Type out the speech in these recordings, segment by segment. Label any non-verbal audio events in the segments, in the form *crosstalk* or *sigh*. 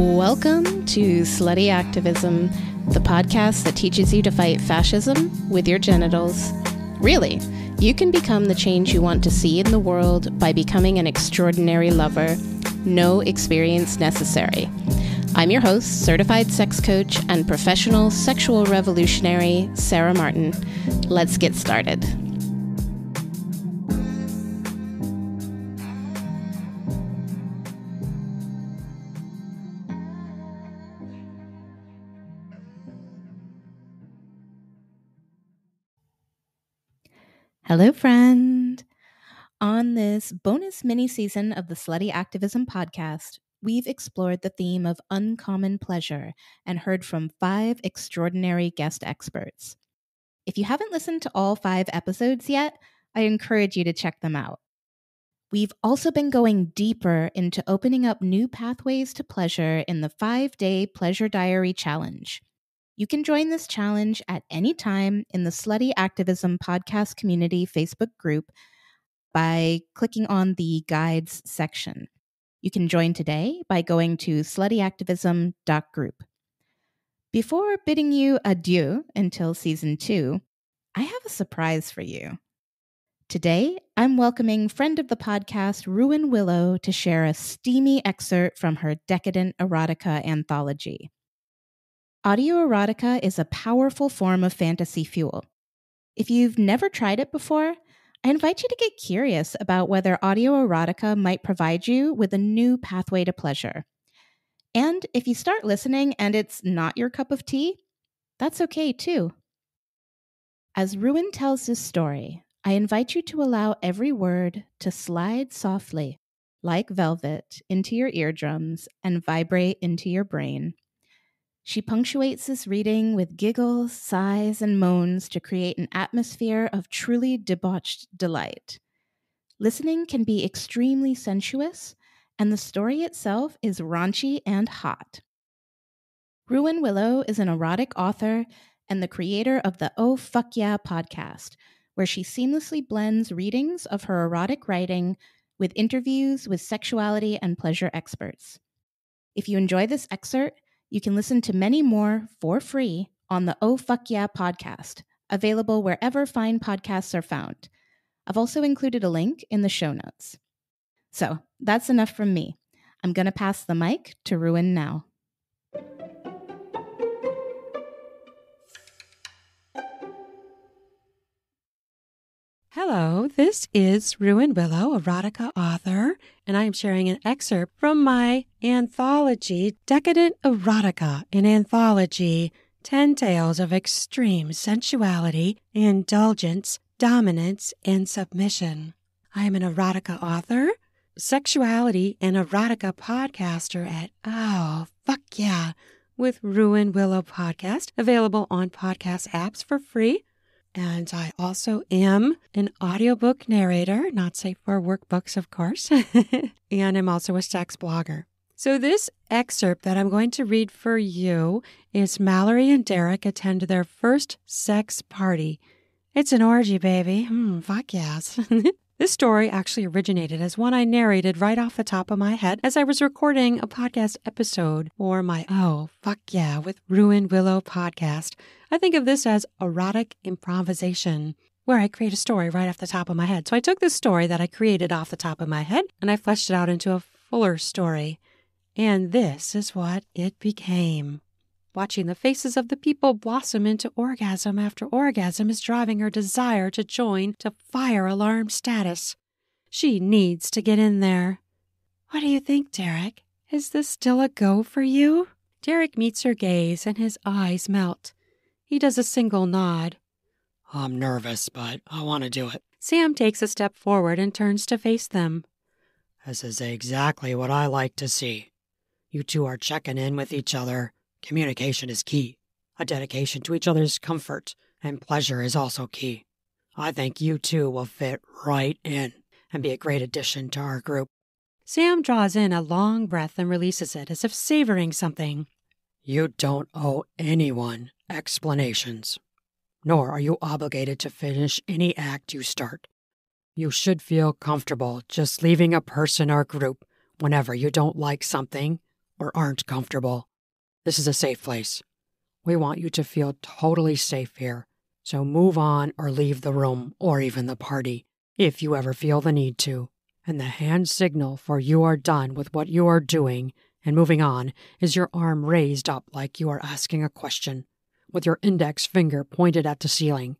Welcome to Slutty Activism, the podcast that teaches you to fight fascism with your genitals. Really, you can become the change you want to see in the world by becoming an extraordinary lover. No experience necessary. I'm your host, certified sex coach, and professional sexual revolutionary, Sarah Martin. Let's get started. Hello, friend. On this bonus mini season of the Slutty Activism podcast, we've explored the theme of uncommon pleasure and heard from five extraordinary guest experts. If you haven't listened to all five episodes yet, I encourage you to check them out. We've also been going deeper into opening up new pathways to pleasure in the five day Pleasure Diary Challenge. You can join this challenge at any time in the Slutty Activism Podcast Community Facebook group by clicking on the guides section. You can join today by going to sluttyactivism.group. Before bidding you adieu until season two, I have a surprise for you. Today, I'm welcoming friend of the podcast, Ruan Willow, to share a steamy excerpt from her decadent erotica anthology. Audio erotica is a powerful form of fantasy fuel. If you've never tried it before, I invite you to get curious about whether audio erotica might provide you with a new pathway to pleasure. And if you start listening and it's not your cup of tea, that's okay too. As Ruan tells his story, I invite you to allow every word to slide softly, like velvet, into your eardrums and vibrate into your brain she punctuates this reading with giggles, sighs, and moans to create an atmosphere of truly debauched delight. Listening can be extremely sensuous, and the story itself is raunchy and hot. Ruan Willow is an erotic author and the creator of the Oh Fuck Yeah podcast, where she seamlessly blends readings of her erotic writing with interviews with sexuality and pleasure experts. If you enjoy this excerpt, you can listen to many more for free on the Oh Fuck Yeah podcast, available wherever fine podcasts are found. I've also included a link in the show notes. So that's enough from me. I'm going to pass the mic to Ruan now. Hello, this is Ruan Willow, erotica author, and I am sharing an excerpt from my anthology, Decadent Erotica, an anthology, 10 tales of extreme sensuality, indulgence, dominance, and submission. I am an erotica author, sexuality, and erotica podcaster at Oh, fuck yeah, with Ruan Willow Podcast, available on podcast apps for free and I also am an audiobook narrator, not safe for workbooks, of course. *laughs* and I'm also a sex blogger. So, this excerpt that I'm going to read for you is Mallory and Derek attend their first sex party. It's an orgy, baby. Hmm, fuck yes. *laughs* This story actually originated as one I narrated right off the top of my head as I was recording a podcast episode for my Oh, Fuck Yeah with Ruan Willow podcast. I think of this as erotic improvisation, where I create a story right off the top of my head. So I took this story that I created off the top of my head and I fleshed it out into a fuller story. And this is what it became. Watching the faces of the people blossom into orgasm after orgasm is driving her desire to join to fire alarm status. She needs to get in there. What do you think, Derek? Is this still a go for you? Derek meets her gaze and his eyes melt. He does a single nod. I'm nervous, but I want to do it. Sam takes a step forward and turns to face them. This is exactly what I like to see. You two are checking in with each other Communication is key. A dedication to each other's comfort and pleasure is also key. I think you two will fit right in and be a great addition to our group. Sam draws in a long breath and releases it as if savoring something. You don't owe anyone explanations, nor are you obligated to finish any act you start. You should feel comfortable just leaving a person or group whenever you don't like something or aren't comfortable. This is a safe place. We want you to feel totally safe here. So move on or leave the room or even the party if you ever feel the need to. And the hand signal for you are done with what you are doing and moving on is your arm raised up like you are asking a question, with your index finger pointed at the ceiling.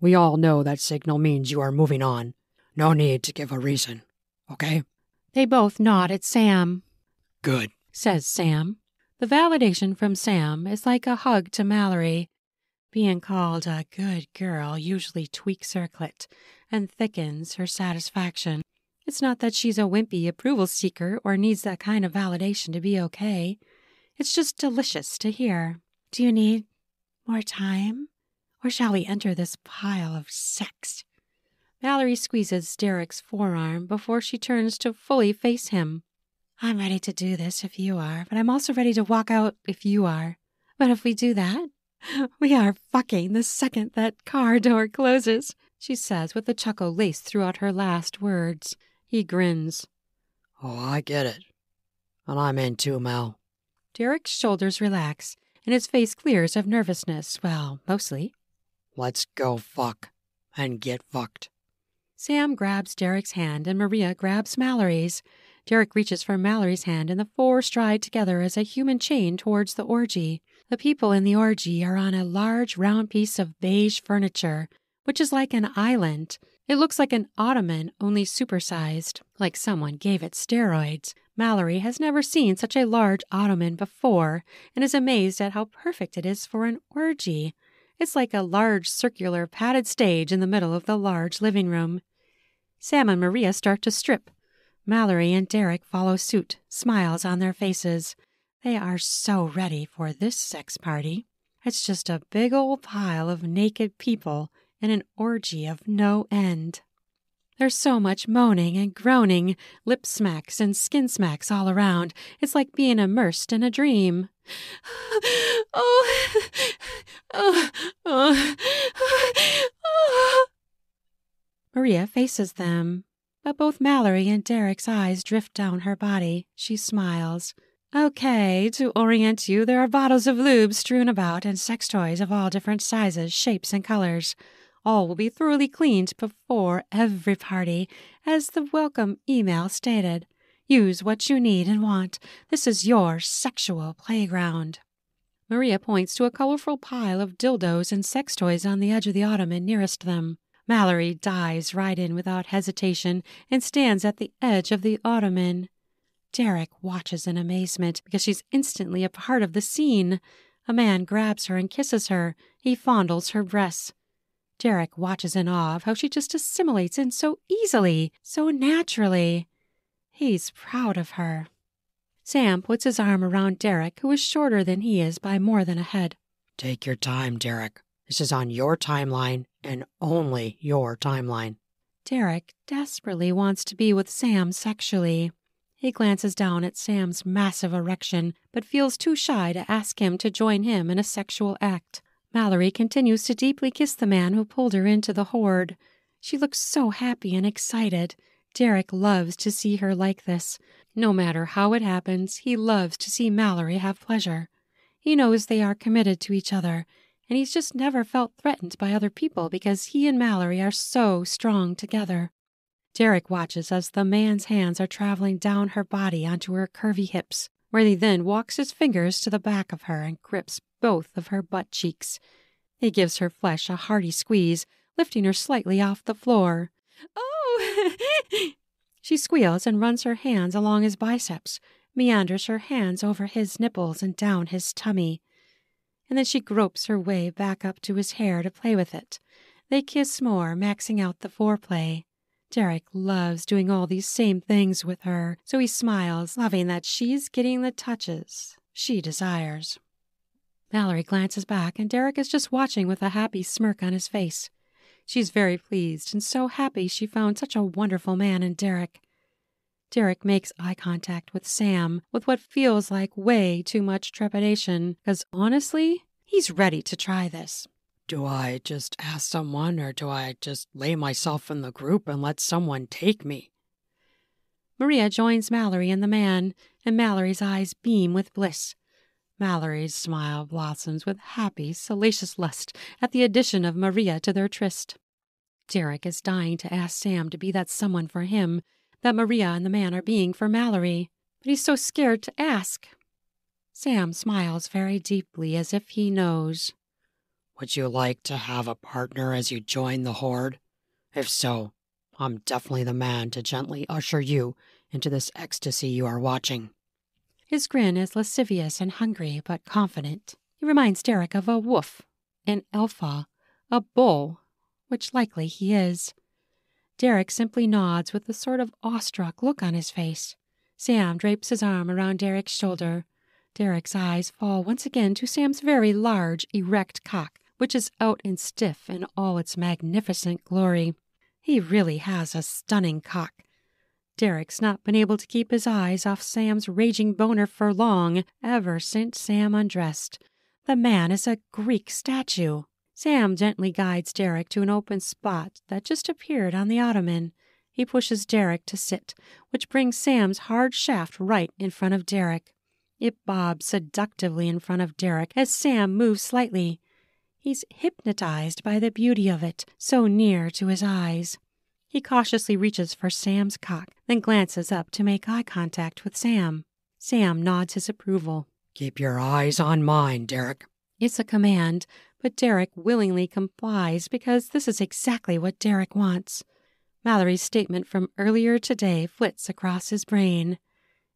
We all know that signal means you are moving on. No need to give a reason, okay? They both nod at Sam. Good, says Sam. The validation from Sam is like a hug to Mallory. Being called a good girl usually tweaks her clit and thickens her satisfaction. It's not that she's a wimpy approval seeker or needs that kind of validation to be okay. It's just delicious to hear. Do you need more time? Or shall we enter this pile of sex? Mallory squeezes Derek's forearm before she turns to fully face him. I'm ready to do this if you are, but I'm also ready to walk out if you are. But if we do that, *laughs* we are fucking the second that car door closes, she says with a chuckle laced throughout her last words. He grins. Oh, I get it. And I'm in too, Mel. Derek's shoulders relax, and his face clears of nervousness. Well, mostly. Let's go fuck and get fucked. Sam grabs Derek's hand, and Maria grabs Mallory's. Derek reaches for Mallory's hand, and the four stride together as a human chain towards the orgy. The people in the orgy are on a large round piece of beige furniture, which is like an island. It looks like an ottoman, only supersized, like someone gave it steroids. Mallory has never seen such a large ottoman before and is amazed at how perfect it is for an orgy. It's like a large circular padded stage in the middle of the large living room. Sam and Maria start to strip. Mallory and Derek follow suit, smiles on their faces. They are so ready for this sex party. It's just a big old pile of naked people and an orgy of no end. There's so much moaning and groaning, lip smacks and skin smacks all around. It's like being immersed in a dream. *sighs* oh, *sighs* oh, *sighs* oh, oh. Maria faces them, but both Mallory and Derek's eyes drift down her body. She smiles. Okay, to orient you, there are bottles of lube strewn about and sex toys of all different sizes, shapes, and colors. All will be thoroughly cleaned before every party, as the welcome email stated. Use what you need and want. This is your sexual playground. Maria points to a colorful pile of dildos and sex toys on the edge of the ottoman nearest them. Mallory dives right in without hesitation and stands at the edge of the ottoman. Derek watches in amazement because she's instantly a part of the scene. A man grabs her and kisses her. He fondles her breasts. Derek watches in awe of how she just assimilates in so easily, so naturally. He's proud of her. Sam puts his arm around Derek, who is shorter than he is by more than a head. Take your time, Derek. This is on your timeline and only your timeline. Derek desperately wants to be with Sam sexually. He glances down at Sam's massive erection, but feels too shy to ask him to join him in a sexual act. Mallory continues to deeply kiss the man who pulled her into the horde. She looks so happy and excited. Derek loves to see her like this. No matter how it happens, he loves to see Mallory have pleasure. He knows they are committed to each other, and he's just never felt threatened by other people because he and Mallory are so strong together. Derek watches as the man's hands are traveling down her body onto her curvy hips, where he then walks his fingers to the back of her and grips both of her butt cheeks. He gives her flesh a hearty squeeze, lifting her slightly off the floor. Oh! *laughs* she squeals and runs her hands along his biceps, meanders her hands over his nipples and down his tummy. And then she gropes her way back up to his hair to play with it. They kiss more, maxing out the foreplay. Derek loves doing all these same things with her, so he smiles, loving that she's getting the touches she desires. Mallory glances back, and Derek is just watching with a happy smirk on his face. She's very pleased and so happy she found such a wonderful man in Derek. Derek makes eye contact with Sam with what feels like way too much trepidation, because honestly, he's ready to try this. Do I just ask someone, or do I just lay myself in the group and let someone take me? Maria joins Mallory and the man, and Mallory's eyes beam with bliss. Mallory's smile blossoms with happy, salacious lust at the addition of Maria to their tryst. Derek is dying to ask Sam to be that someone for him that Maria and the man are being for Mallory, but he's so scared to ask. Sam smiles very deeply as if he knows. Would you like to have a partner as you join the horde? If so, I'm definitely the man to gently usher you into this ecstasy you are watching. His grin is lascivious and hungry, but confident. He reminds Derek of a wolf, an alpha, a bull, which likely he is. Derek simply nods with a sort of awestruck look on his face. Sam drapes his arm around Derek's shoulder. Derek's eyes fall once again to Sam's very large, erect cock, which is out and stiff in all its magnificent glory. He really has a stunning cock. Derek's not been able to keep his eyes off Sam's raging boner for long, ever since Sam undressed. The man is a Greek statue. Sam gently guides Derek to an open spot that just appeared on the ottoman. He pushes Derek to sit, which brings Sam's hard shaft right in front of Derek. It bobs seductively in front of Derek as Sam moves slightly. He's hypnotized by the beauty of it, so near to his eyes. He cautiously reaches for Sam's cock, then glances up to make eye contact with Sam. Sam nods his approval. Keep your eyes on mine, Derek. It's a command, but Derek willingly complies because this is exactly what Derek wants. Mallory's statement from earlier today flits across his brain.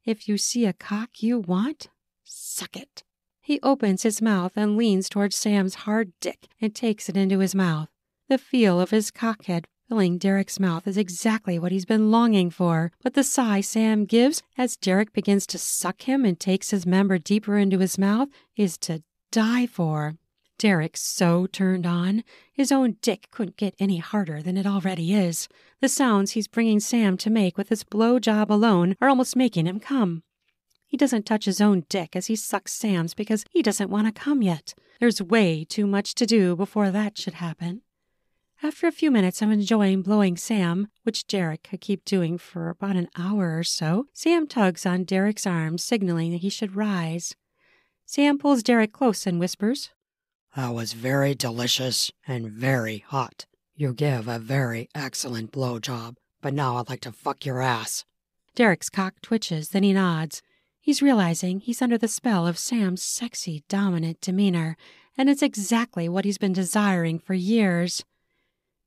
If you see a cock you want, suck it. He opens his mouth and leans towards Sam's hard dick and takes it into his mouth. The feel of his cockhead filling Derek's mouth is exactly what he's been longing for, but the sigh Sam gives as Derek begins to suck him and takes his member deeper into his mouth is to die for. Derek's so turned on, his own dick couldn't get any harder than it already is. The sounds he's bringing Sam to make with his blow job alone are almost making him come. He doesn't touch his own dick as he sucks Sam's because he doesn't want to come yet. There's way too much to do before that should happen. After a few minutes of enjoying blowing Sam, which Derek could keep doing for about an hour or so, Sam tugs on Derek's arm, signaling that he should rise. Sam pulls Derek close and whispers, That was very delicious and very hot. You give a very excellent blow job, but now I'd like to fuck your ass. Derek's cock twitches, then he nods. He's realizing he's under the spell of Sam's sexy, dominant demeanor, and it's exactly what he's been desiring for years.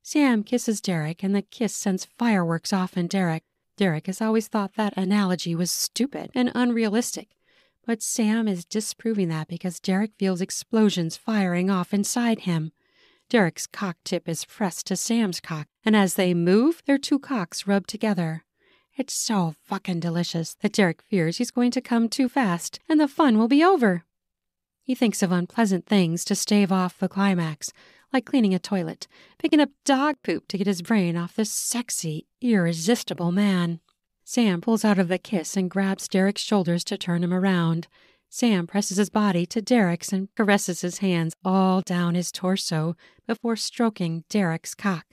Sam kisses Derek, and the kiss sends fireworks off in Derek. Derek has always thought that analogy was stupid and unrealistic, but Sam is disproving that because Derek feels explosions firing off inside him. Derek's cock tip is pressed to Sam's cock, and as they move, their two cocks rub together. It's so fucking delicious that Derek fears he's going to come too fast and the fun will be over. He thinks of unpleasant things to stave off the climax, like cleaning a toilet, picking up dog poop to get his brain off this sexy, irresistible man. Sam pulls out of the kiss and grabs Derek's shoulders to turn him around. Sam presses his body to Derek's and caresses his hands all down his torso before stroking Derek's cock.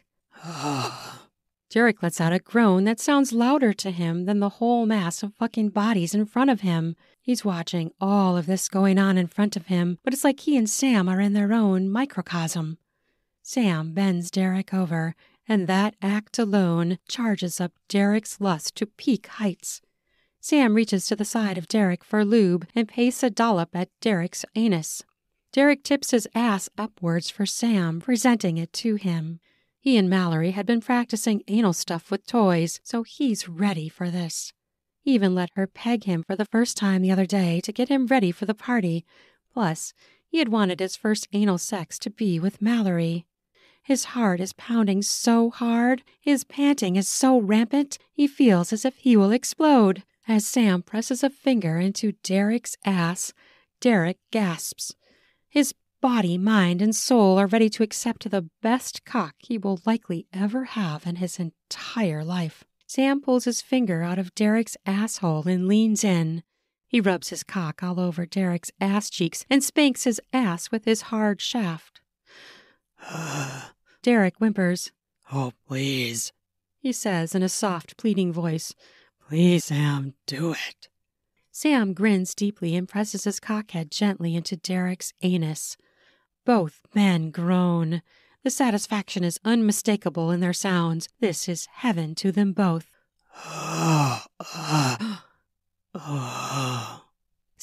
*sighs* Derek lets out a groan that sounds louder to him than the whole mass of fucking bodies in front of him. He's watching all of this going on in front of him, but it's like he and Sam are in their own microcosm. Sam bends Derek over, and that act alone charges up Derek's lust to peak heights. Sam reaches to the side of Derek for lube and pastes a dollop at Derek's anus. Derek tips his ass upwards for Sam, presenting it to him. He and Mallory had been practicing anal stuff with toys, so he's ready for this. He even let her peg him for the first time the other day to get him ready for the party. Plus, he had wanted his first anal sex to be with Mallory. His heart is pounding so hard, his panting is so rampant, he feels as if he will explode. As Sam presses a finger into Derek's ass, Derek gasps. His body, mind, and soul are ready to accept the best cock he will likely ever have in his entire life. Sam pulls his finger out of Derek's asshole and leans in. He rubs his cock all over Derek's ass cheeks and spanks his ass with his hard shaft. Derek whimpers. Oh, please. He says in a soft, pleading voice. Please, Sam, do it. Sam grins deeply and presses his cockhead gently into Derek's anus. Both men groan. The satisfaction is unmistakable in their sounds. This is heaven to them both.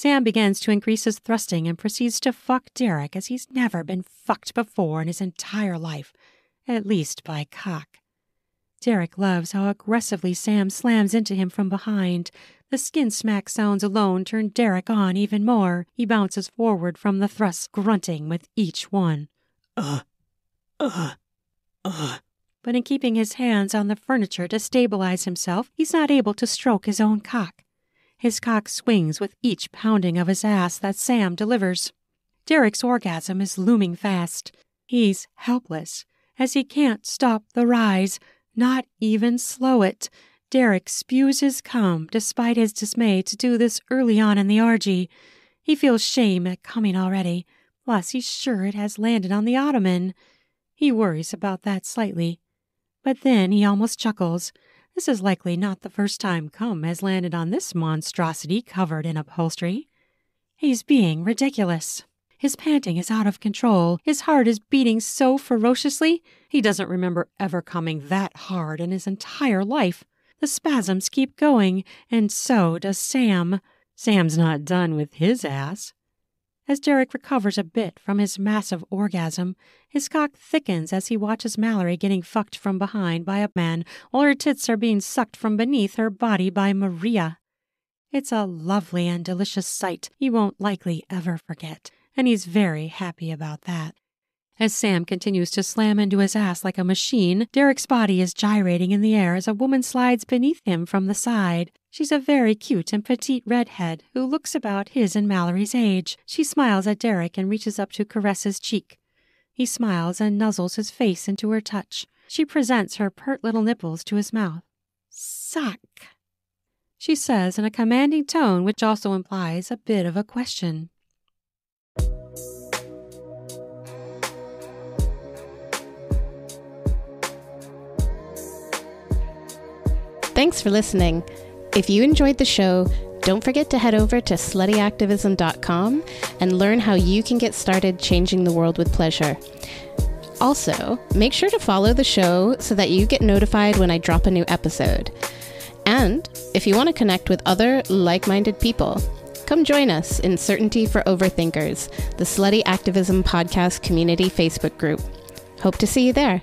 Sam begins to increase his thrusting and proceeds to fuck Derek as he's never been fucked before in his entire life, at least by cock. Derek loves how aggressively Sam slams into him from behind. The skin smack sounds alone turn Derek on even more. He bounces forward from the thrusts, grunting with each one. Uh, uh, uh. But in keeping his hands on the furniture to stabilize himself, he's not able to stroke his own cock. His cock swings with each pounding of his ass that Sam delivers. Derek's orgasm is looming fast. He's helpless, as he can't stop the rise, not even slow it. Derek spews his cum despite his dismay to do this early on in the orgy. He feels shame at coming already, plus he's sure it has landed on the ottoman. He worries about that slightly. But then he almost chuckles. This is likely not the first time cum has landed on this monstrosity covered in upholstery. He's being ridiculous. His panting is out of control. His heart is beating so ferociously, he doesn't remember ever coming that hard in his entire life. The spasms keep going, and so does Sam. Sam's not done with his ass. As Derek recovers a bit from his massive orgasm, his cock thickens as he watches Mallory getting fucked from behind by a man while her tits are being sucked from beneath her body by Maria. It's a lovely and delicious sight he won't likely ever forget and he's very happy about that. As Sam continues to slam into his ass like a machine, Derek's body is gyrating in the air as a woman slides beneath him from the side. She's a very cute and petite redhead who looks about his and Mallory's age. She smiles at Derek and reaches up to caress his cheek. He smiles and nuzzles his face into her touch. She presents her pert little nipples to his mouth. Suck, she says in a commanding tone which also implies a bit of a question. Thanks for listening. If you enjoyed the show, don't forget to head over to sluttyactivism.com and learn how you can get started changing the world with pleasure. Also, make sure to follow the show so that you get notified when I drop a new episode. And if you want to connect with other like minded people, come join us in Certainty for Overthinkers, the Slutty Activism Podcast Community Facebook group. Hope to see you there.